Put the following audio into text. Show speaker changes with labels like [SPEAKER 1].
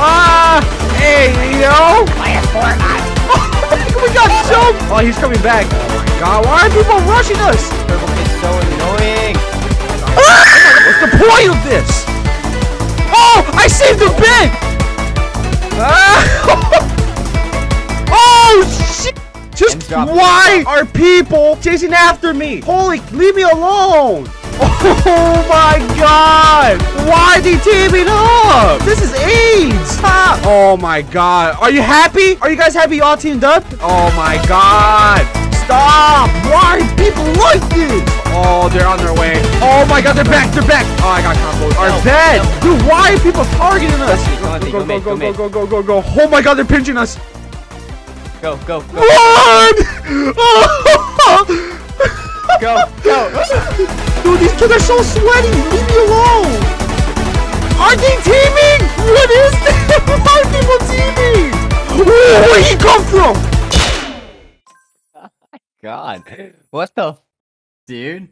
[SPEAKER 1] Hey, yo!
[SPEAKER 2] Play
[SPEAKER 1] we got jumped! Oh, he's coming back. Oh my god, why are people rushing us?
[SPEAKER 2] Turtle is so annoying.
[SPEAKER 1] What's the point of this? Oh, I saved the bed! Ah! oh, shit! Just why are people chasing after me? Holy, leave me alone! Oh my god! Why are they teaming up? This is AIDS! Stop! Oh my god. Are you happy? Are you guys happy you all teamed up? Oh my god! Stop! Why are people like this? Oh, they're on their way. Oh my god, they're back, they're back! Oh, I got combos. Our
[SPEAKER 2] No,
[SPEAKER 1] bed!
[SPEAKER 2] no.
[SPEAKER 1] Dude, why are people targeting us?
[SPEAKER 2] Go,
[SPEAKER 1] Go,
[SPEAKER 2] go,
[SPEAKER 1] go, go,
[SPEAKER 2] go
[SPEAKER 1] go, go, go, go, go, go. Oh my god, they're pinching us.
[SPEAKER 2] Go, go, go,
[SPEAKER 1] Run!
[SPEAKER 2] go, go.
[SPEAKER 1] Dude, these kids are so sweaty. Leave me alone. They teaming? What is this? People teaming? Where did he come from?
[SPEAKER 2] God. What the? Dude.